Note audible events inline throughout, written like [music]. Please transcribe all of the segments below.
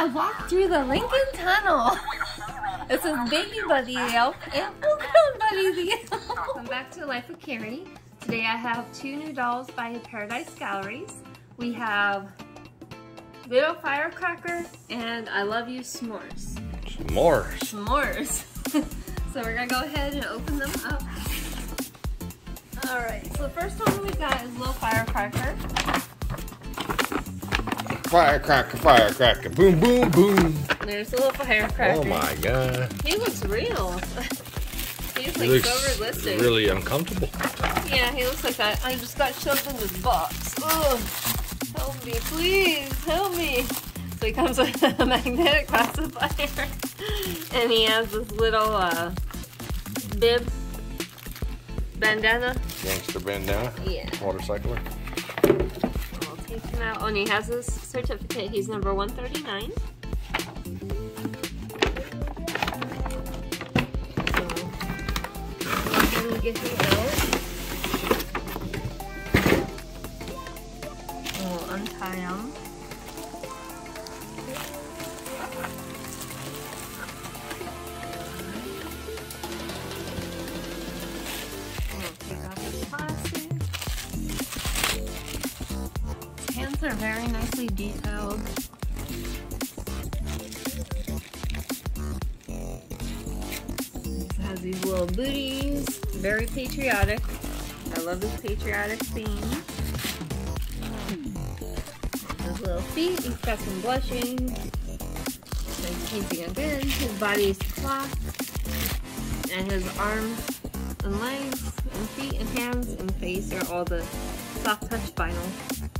I walked through the Lincoln Tunnel. [laughs] This is Baby Buddy Elf and Full Buddy the Elf. Welcome back to Life with Carrie. Today I have two new dolls by Paradise Galleries. We have Little Firecracker and I Love You S'mores. S'mores. S'mores. [laughs] so we're gonna go ahead and open them up. Alright, so the first one we got is Little Firecracker. Firecracker, firecracker, boom, boom, boom. There's a little firecracker. Oh my god. He looks real. [laughs] He's like he looks so realistic. really uncomfortable. Yeah, he looks like that. I just got shoved in this box. Ugh. Help me, please. Help me. So he comes [laughs] with a magnetic pacifier. [laughs] and he has this little uh, bib bandana. Gangster bandana. Yeah. Motorcycler. Take him out. Oh, and he has his certificate. He's number 139. So, get him out. We'll untie him. Hands are very nicely detailed. It has these little booties, very patriotic. I love this patriotic theme. His little feet, he's got some blushing. Nice painting again. His body is cloth. And his arms and legs and feet and hands and face are all the soft touch vinyl.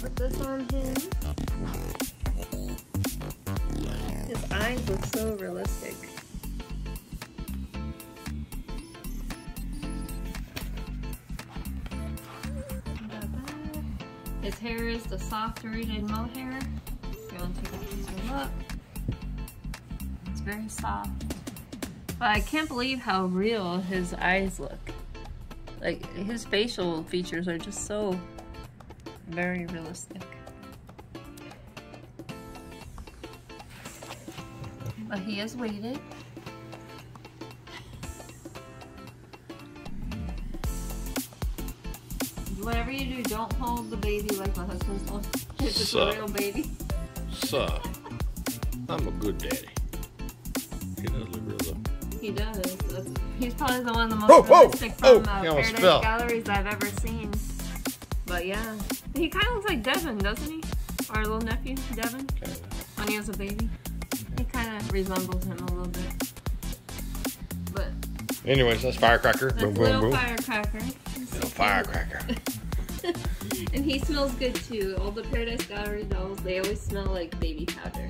Put this on him. His eyes look so realistic. His hair is the soft rooted mohair. If you want to take a closer look. It's very soft. But I can't believe how real his eyes look. Like his facial features are just so very realistic. But he is weighted. Whatever you do, don't hold the baby like my husband's holding. If it's a Suck. real baby. So, I'm a good daddy. He does look real though. He does. That's, he's probably the one of the most Whoa, whoa, realistic oh, from uh, he Paradise fell. Galleries I've ever seen. But yeah, he kind of looks like Devin, doesn't he? Our little nephew, Devin, Kinda. when he was a baby. He kind of resembles him a little bit. But Anyways, that's firecracker. that's boom, boom, little boom. firecracker. Little firecracker. [laughs] and he smells good too. All the Paradise Gallery dolls, they always smell like baby powder.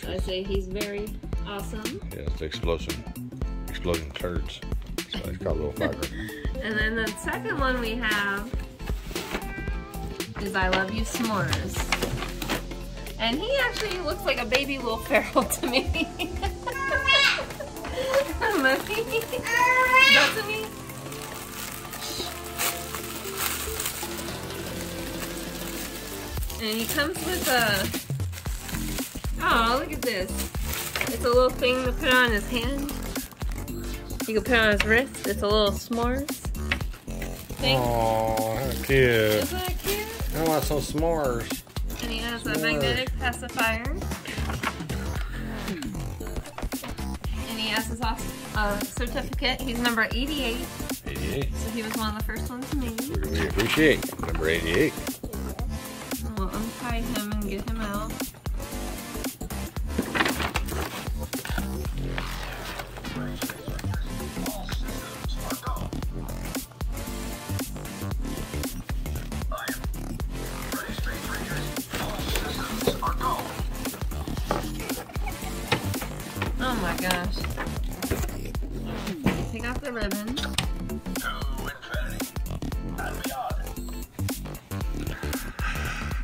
So I say he's very awesome. Yeah, it's the explosion. Exploding turds. Why it's called little firecracker. [laughs] And then the second one we have is I Love You S'mores. And he actually looks like a baby Will Ferrell [laughs] to me. Mommy. Doesn't he? And he comes with a... Oh, look at this. It's a little thing to put on his hand. You can put on his wrist. It's a little s'mores thing. Oh, how cute. Want some s'mores. And he has a magnetic pacifier. And he has his off, uh, certificate. He's number 88, 88. so he was one of the first ones to made. We appreciate. Number 88. Take off the.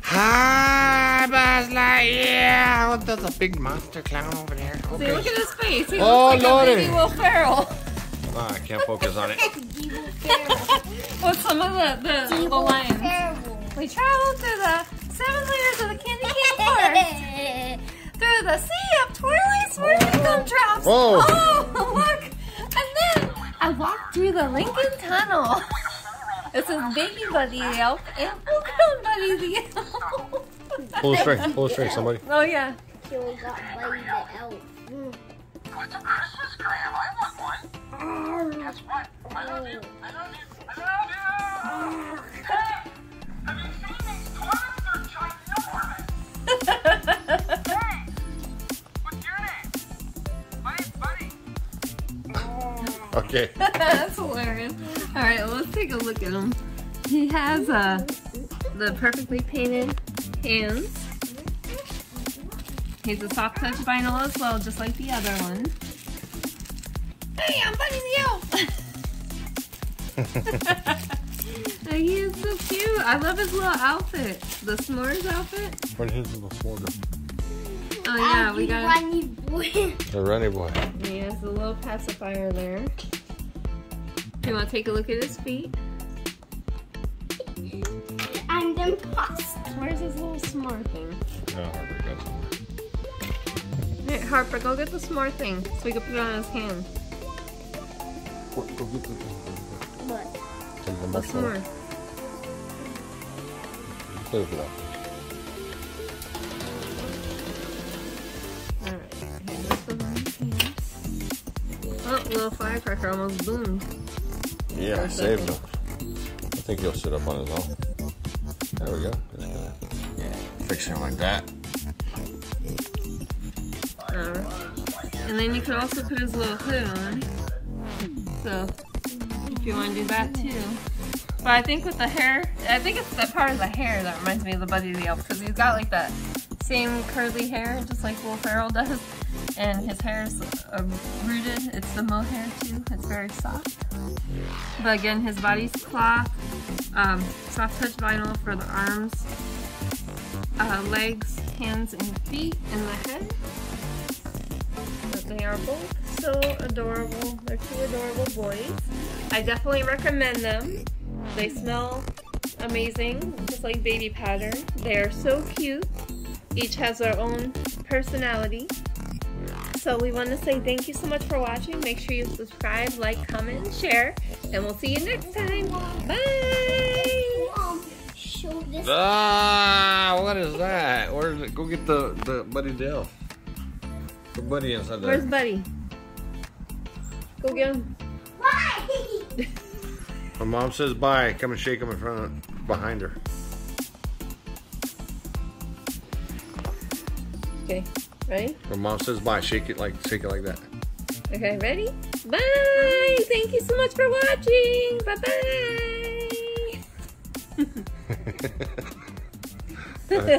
Hi, Buzz Lightyear. Oh, there's a big monster clown over there. See, look at his face. He Oh, looks like Lordy. a baby Will Ferrell. Ah, I can't focus on it. [laughs] With some of the, the, the lines. Terrible. We traveled through the seven layers of the candy cane forest. [laughs] through the sea of twirly, swirly gumdrops. Whoa. Oh, the Lincoln Tunnel. [laughs] This is Baby Buddy the elf and Full-grown Buddy the elf. [laughs] Pull the string. Pull the string, somebody. Oh, yeah. She only got Buddy the elf. Mm. What's a Christmas gram? I want one. Guess what? I love you. I love you. I love you. Hey! Have you seen these toilets? They're ginormous. [laughs] Okay. [laughs] That's hilarious. All right, well, let's take a look at him. He has uh, the perfectly painted hands. He's a soft touch vinyl as well, just like the other one. Hey, I'm Buddy the Elf. he is so cute. I love his little outfit. The s'mores outfit. What is the smorgasbord? Oh yeah, we got. Runny boy. The runny boy. He has a little pacifier there. You want to take a look at his feet? and then pasta. Where's his little s'more thing? No, Harper got some. Hey, Harper, go get the s'more thing so we can put it on his hand. Go get the. What? Take the The s'more. Play with that. Little firecracker almost boomed. Yeah, I saved him. I think he'll sit up on his own. There we go. Yeah, fix him like that. Alright. And then you can also put his little hood on. So, if you want to do that too. But I think with the hair, I think it's the part of the hair that reminds me of the Buddy the Elf because he's got like that same curly hair, just like Will Ferrell does. And his hair is uh, rooted. It's the mohair too. It's very soft. But again, his body's cloth, um, soft touch vinyl for the arms, uh, legs, hands, and feet, and the head. But they are both so adorable. They're two adorable boys. I definitely recommend them. They smell amazing, just like baby powder. They are so cute. Each has their own personality. So we want to say thank you so much for watching. Make sure you subscribe, like, comment, and share. And we'll see you next time. Bye! Show this. Ah, what is that? Where is it? Go get the, the Buddy Dell. The Buddy inside there. Where's. Buddy? Go get him. Why? [laughs] My mom says bye. Come and shake him in front of, behind her. Okay, ready? My mom says bye. Shake it like shake it like that. Okay, ready? Bye! Thank you so much for watching! Bye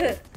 bye! [laughs] [laughs]